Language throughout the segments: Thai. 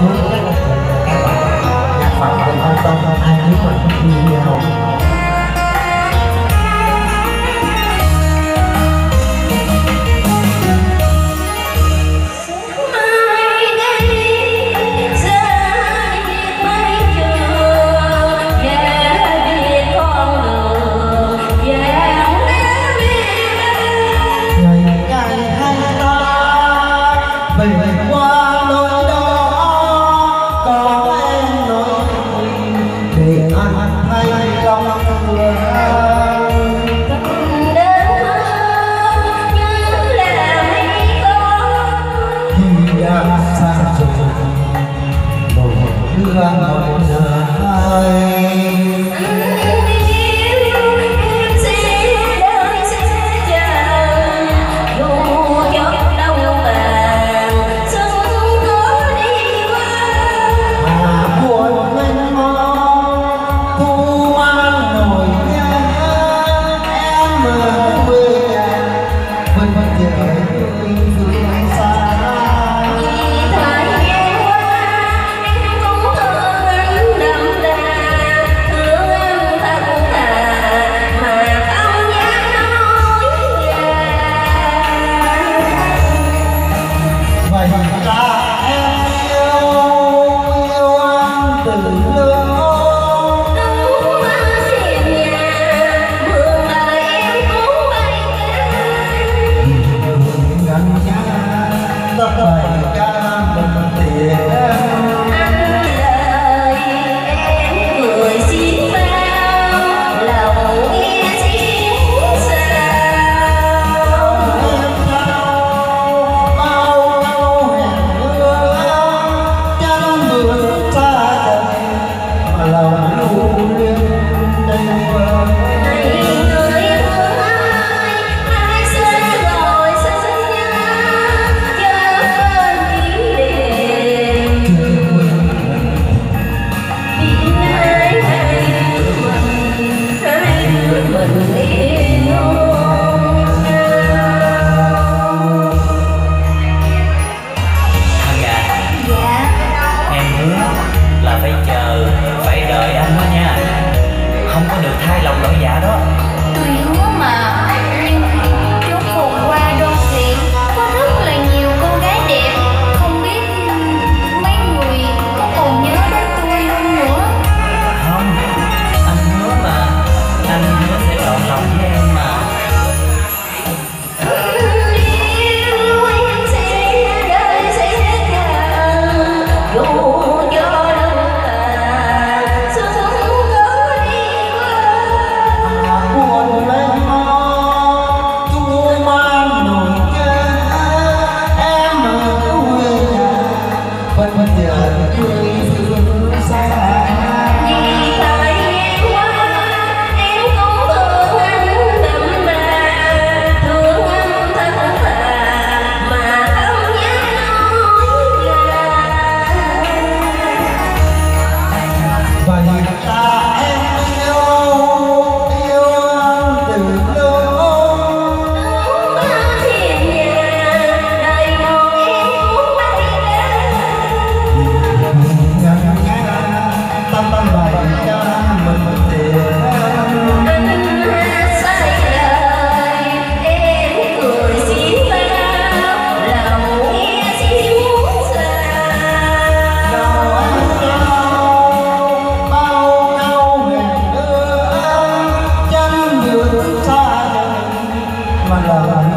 อยากฝากเนความตรงของอันนี้ก่อนทีเดียว gắng mỗi nơi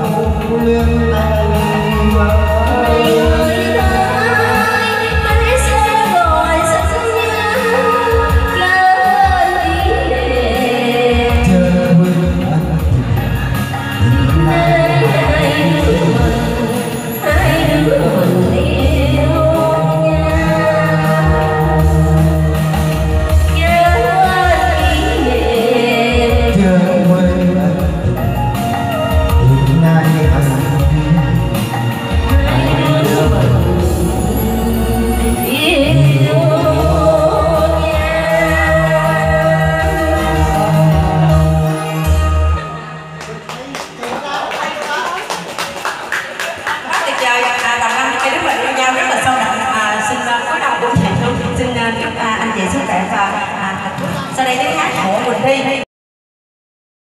không lương tay